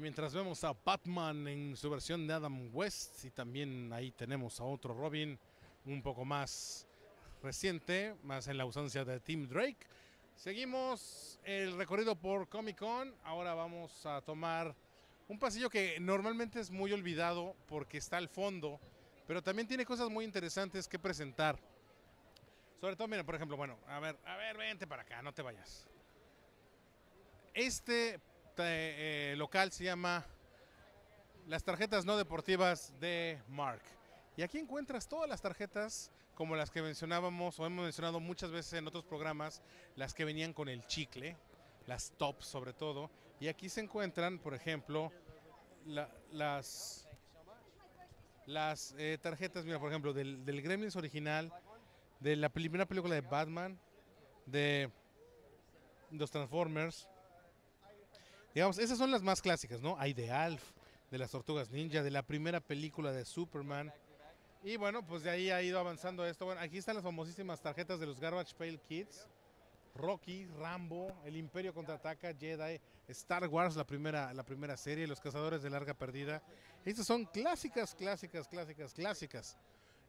Mientras vemos a Batman en su versión de Adam West, y también ahí tenemos a otro Robin un poco más reciente, más en la ausencia de Tim Drake. Seguimos el recorrido por Comic Con. Ahora vamos a tomar un pasillo que normalmente es muy olvidado porque está al fondo, pero también tiene cosas muy interesantes que presentar. Sobre todo, miren, por ejemplo, bueno, a ver, a ver, vente para acá, no te vayas. Este eh, local se llama las tarjetas no deportivas de Mark. Y aquí encuentras todas las tarjetas como las que mencionábamos o hemos mencionado muchas veces en otros programas, las que venían con el chicle, las tops sobre todo. Y aquí se encuentran, por ejemplo, las, las eh, tarjetas, mira, por ejemplo, del, del Gremlins original, de la primera película de Batman, de los Transformers, Digamos, esas son las más clásicas, ¿no? Hay de Alf, de las Tortugas Ninja, de la primera película de Superman. Y bueno, pues de ahí ha ido avanzando esto. Bueno, aquí están las famosísimas tarjetas de los Garbage Pail Kids. Rocky, Rambo, El Imperio contraataca, Jedi, Star Wars, la primera, la primera serie, Los Cazadores de Larga Perdida. Estas son clásicas, clásicas, clásicas, clásicas.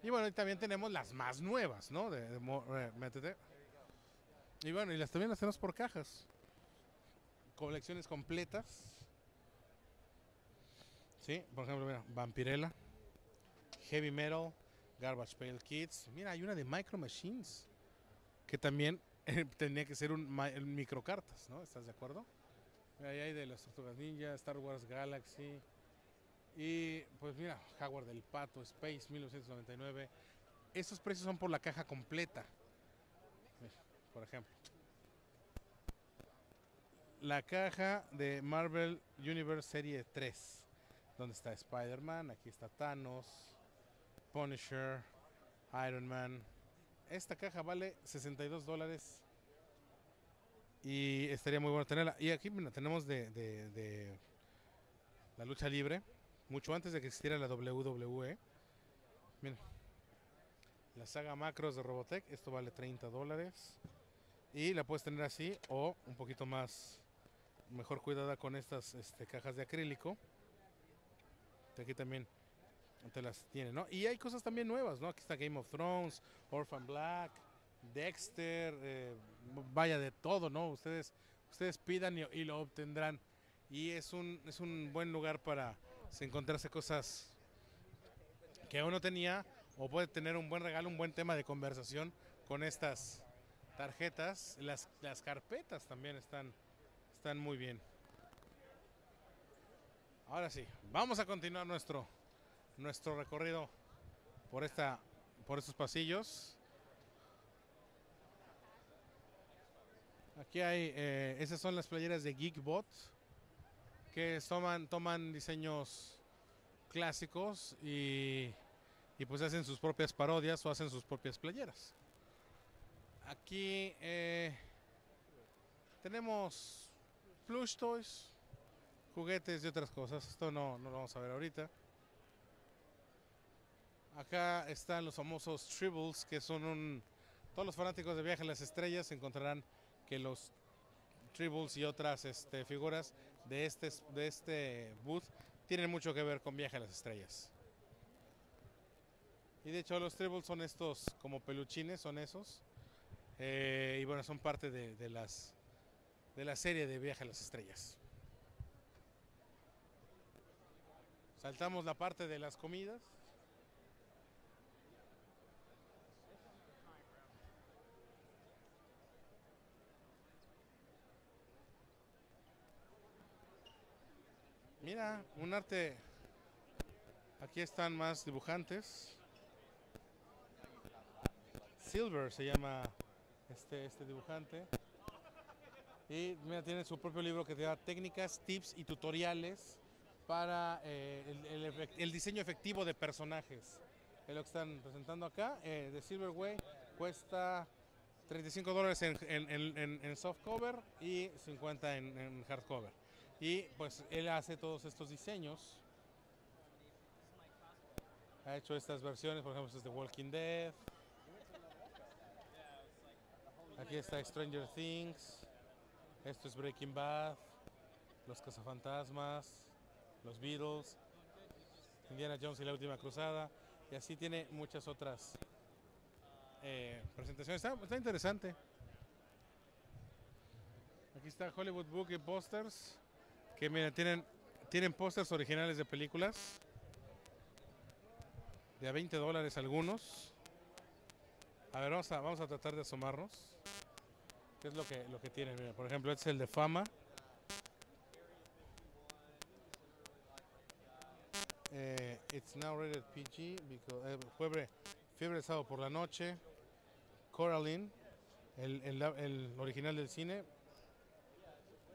Y bueno, y también tenemos las más nuevas, ¿no? De, de, Y bueno, y las también las tenemos por cajas colecciones completas. Sí, por ejemplo, mira, Vampirella, Heavy Metal, Garbage Pail Kids. Mira, hay una de Micro Machines que también tenía que ser un, microcartas, ¿no? ¿Estás de acuerdo? Ahí hay de las Tortugas Ninja, Star Wars Galaxy. Y pues mira, Howard del Pato, Space 1999. Esos precios son por la caja completa. Por ejemplo la caja de Marvel Universe Serie 3, donde está Spider-Man, aquí está Thanos, Punisher, Iron Man. Esta caja vale 62 dólares y estaría muy bueno tenerla. Y aquí tenemos de, la lucha libre, mucho antes de que existiera la WWE. Miren, la saga Macros de Robotech, esto vale 30 dólares. Y la puedes tener así o un poquito más mejor cuidada con estas este, cajas de acrílico. Aquí también te las tiene, ¿no? Y hay cosas también nuevas, ¿no? Aquí está Game of Thrones, Orphan Black, Dexter, eh, vaya de todo, ¿no? Ustedes, ustedes pidan y, lo obtendrán. Y es un, es un buen lugar para encontrarse cosas que uno tenía o puede tener un buen regalo, un buen tema de conversación con estas tarjetas. Las, las carpetas también están están muy bien. Ahora sí, vamos a continuar nuestro, nuestro recorrido por, esta, por estos pasillos. Aquí hay, eh, esas son las playeras de Geekbot, que toman, toman diseños clásicos y, y, pues hacen sus propias parodias o hacen sus propias playeras. Aquí eh, tenemos plush toys, juguetes y otras cosas. Esto no, no lo vamos a ver ahorita. Acá están los famosos Tribbles, que son un... Todos los fanáticos de Viaje a las Estrellas encontrarán que los Tribbles y otras este, figuras de este, de este booth tienen mucho que ver con Viaje a las Estrellas. Y de hecho los Tribbles son estos como peluchines, son esos. Eh, y bueno, son parte de las de la serie de Viaje a las Estrellas. Saltamos la parte de las comidas. Mira, un arte. Aquí están más dibujantes. Silver se llama este, este dibujante. Y mira, tiene su propio libro que te da técnicas, tips y tutoriales para eh, el, diseño efectivo de personajes. Es lo que están presentando acá. Eh, de Silverway cuesta 35 dólares en, en, soft cover y 50 en, hardcover. Y pues él hace todos estos diseños. Ha hecho estas versiones, por ejemplo, este es de Walking Dead. Aquí está Stranger Things. Esto es Breaking Bad, Los Cazafantasmas, los Beatles, Indiana Jones y la Última Cruzada, y así tiene muchas otras eh, presentaciones. Está, interesante. Aquí está Hollywood Book y Posters, que mira, tienen, tienen pósters originales de películas, de a 20 dólares algunos. A ver, vamos a, vamos a tratar de asomarnos. ¿Qué es lo que, lo que tienen? Mira, por ejemplo, este es el de Fama. Eh, it's now rated PG because eh, fiebre, fiebre sábado por la noche. Coraline, el, el- el original del cine.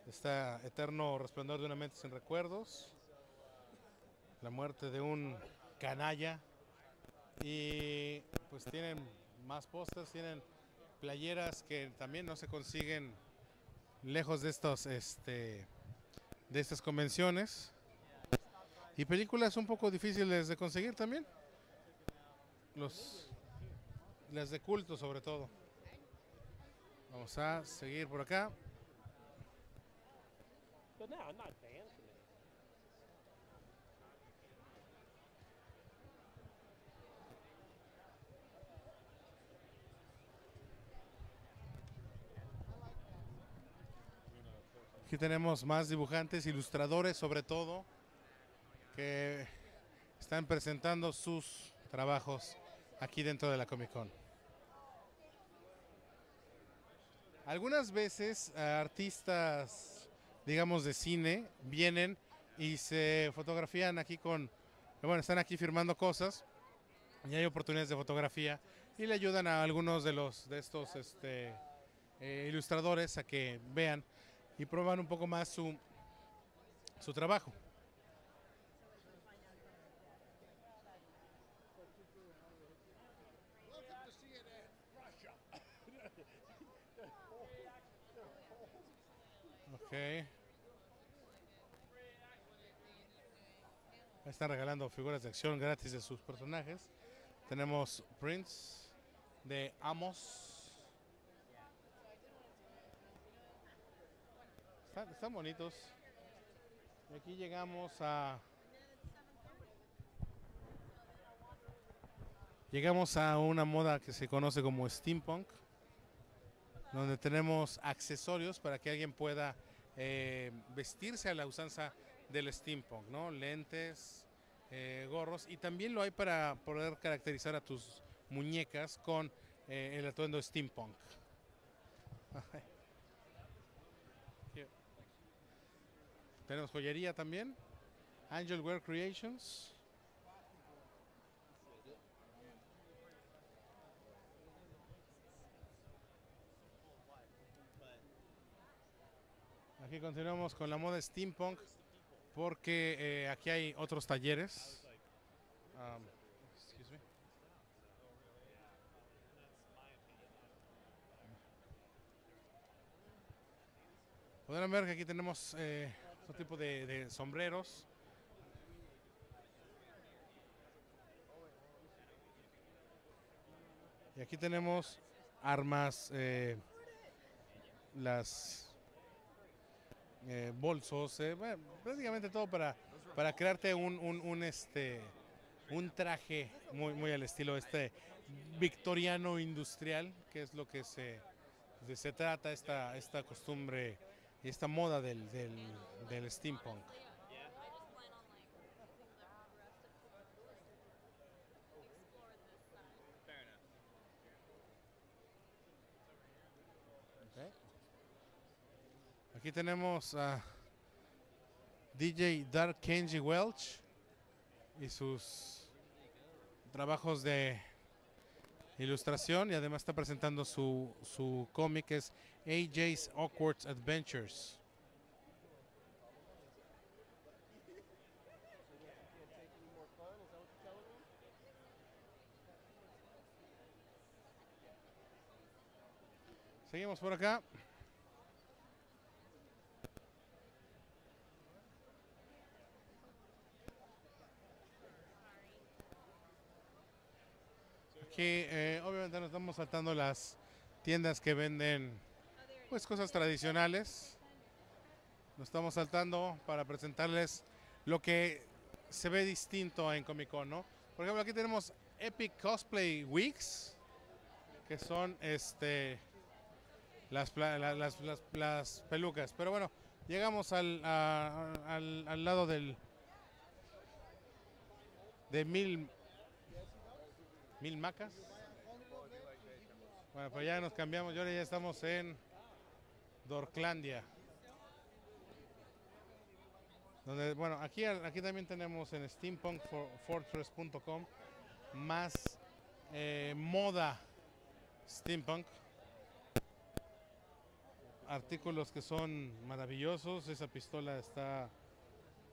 Está Eterno Resplandor de una mente sin recuerdos. La muerte de un canalla. Y pues tienen más postas, tienen playeras que también no se consiguen lejos de estos este de estas convenciones. Y películas un poco difíciles de conseguir también. Los las de culto sobre todo. Vamos a seguir por acá. Aquí tenemos más dibujantes, ilustradores sobre todo, que están presentando sus trabajos aquí dentro de la Comic Con. Algunas veces eh, artistas, digamos, de cine vienen y se fotografían aquí con, bueno, están aquí firmando cosas y hay oportunidades de fotografía y le ayudan a algunos de los de estos este, eh, ilustradores a que vean y prueban un poco más su, su trabajo. Ok. Están regalando figuras de acción gratis de sus personajes. Tenemos prints de Amos. Están, bonitos. Y aquí llegamos a. Llegamos a una moda que se conoce como steampunk, donde tenemos accesorios para que alguien pueda eh, vestirse a la usanza del steampunk, ¿no? Lentes, eh, gorros, y también lo hay para poder caracterizar a tus muñecas con eh, el atuendo steampunk. Tenemos joyería también. Angel Wear Creations. Aquí continuamos con la moda steampunk porque eh, aquí hay otros talleres. Um. Podrán ver que aquí tenemos eh, otro tipo de, sombreros. Y aquí tenemos armas, eh, las eh, bolsos, eh, prácticamente todo para, para crearte un, un, un, este, un traje muy, muy al estilo este victoriano industrial, que es lo que se, se trata esta, esta costumbre esta moda del, del, del steampunk. Aquí tenemos a DJ Dark Kenji Welch y sus trabajos de ilustración y además está presentando su, su cómic es AJ's Awkward Adventures. Seguimos por acá. Aquí eh, obviamente nos estamos saltando las tiendas que venden pues cosas tradicionales. Nos estamos saltando para presentarles lo que se ve distinto en Comic Con, ¿no? Por ejemplo, aquí tenemos Epic Cosplay Weeks, que son este las, las, pelucas. Pero bueno, llegamos al, al, al lado del de mil mil macas. Bueno, pues ya nos cambiamos y ahora ya estamos en Dorclandia. Donde, bueno, aquí, aquí también tenemos en steampunkfortress.com más eh, moda steampunk. Artículos que son maravillosos. Esa pistola está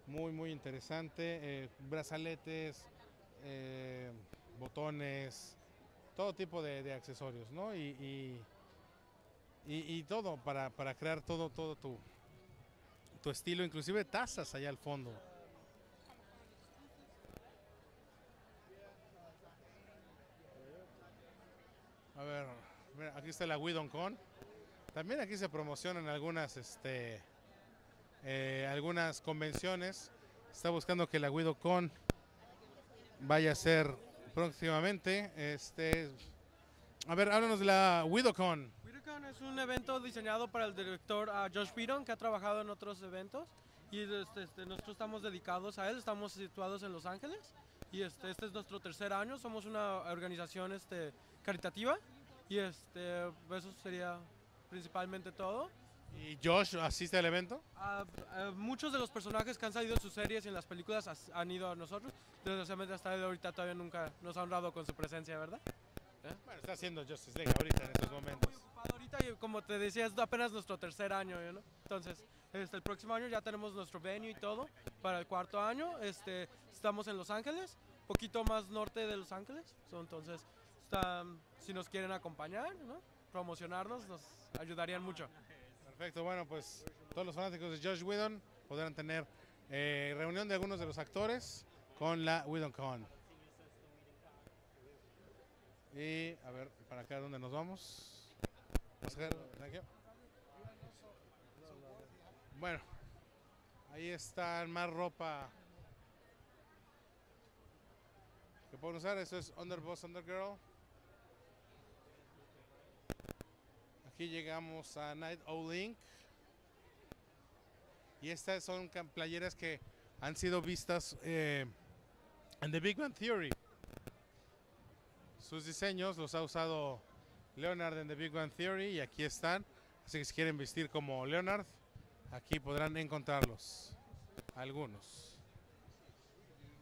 muy, muy interesante. eh, brazaletes, eh, botones, todo tipo de, accesorios, ¿no? Y, y, todo para, para crear todo, todo tu, tu estilo, inclusive tazas allá al fondo. A ver, aquí está la Widon Con. También aquí se promocionan algunas, este, eh, algunas convenciones. Está buscando que la WidowCon vaya a ser próximamente. Este, a ver, háblanos de la WidowCon. WidowCon es un evento diseñado para el director ah, Josh Whedon, que ha trabajado en otros eventos. Y este, este, nosotros estamos dedicados a él, estamos situados en Los Ángeles. Y este, este es nuestro tercer año, somos una organización este, caritativa. Y este, eso sería principalmente todo. ¿Y Josh asiste al evento? Ah, ah, muchos de los personajes que han salido en sus series y en las películas han ido a nosotros. Desgraciadamente hasta ahorita todavía nunca nos ha honrado con su presencia, ¿verdad? Bueno, está haciendo Justice League ahorita en estos momentos. muy ocupado ahorita y como te decía es apenas nuestro tercer año, ¿no? Entonces, este, el próximo año ya tenemos nuestro venue y todo para el cuarto año. Este, estamos en Los Ángeles, poquito más norte de Los Ángeles. So, entonces, está- si nos quieren acompañar, ¿no? promocionarnos, nos ayudarían mucho. Perfecto, bueno, pues todos los fanáticos de Josh Whedon podrán tener eh, reunión de algunos de los actores con la WhedonCon. Y a ver, para acá, ¿dónde nos vamos? Bueno, ahí está más ropa que pueden usar. Eso es Underboss Undergirl. Aquí llegamos a Night Owl Inc. Y estas son playeras que han sido vistas eh, en The Big Bang Theory. Sus diseños los ha usado Leonard en The Big Bang Theory y aquí están. Así que si quieren vestir como Leonard, aquí podrán encontrarlos. Algunos.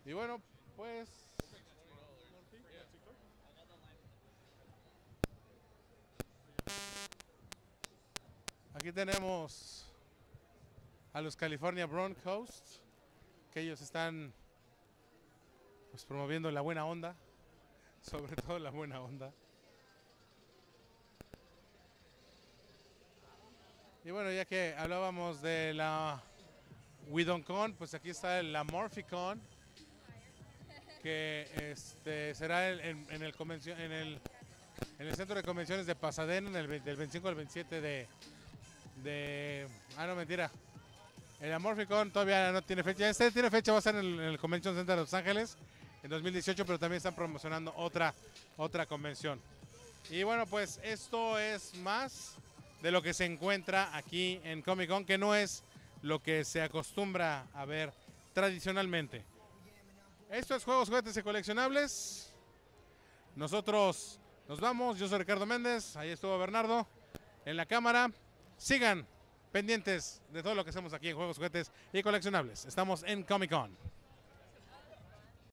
Y bueno, pues Aquí tenemos a los California Broncos, que ellos están pues, promoviendo la buena onda, sobre todo la buena onda. Y bueno, ya que hablábamos de la WidonCon, pues aquí está la Morphicon, que este, será en, en el en, el, en el centro de convenciones de Pasadena, en el, del 25 al 27 de, de... Ah, no, mentira. El Amorphicon todavía no tiene fecha. Este tiene fecha, va a ser en el, en el Convention Center de Los Ángeles en 2018, pero también están promocionando otra, otra convención. Y bueno, pues esto es más de lo que se encuentra aquí en Comic Con, que no es lo que se acostumbra a ver tradicionalmente. Esto es Juegos, Juguetes y Coleccionables. Nosotros nos vamos. Yo soy Ricardo Méndez. Ahí estuvo Bernardo en la cámara. Sigan pendientes de todo lo que hacemos aquí en Juegos, Juguetes y Coleccionables. Estamos en Comic Con.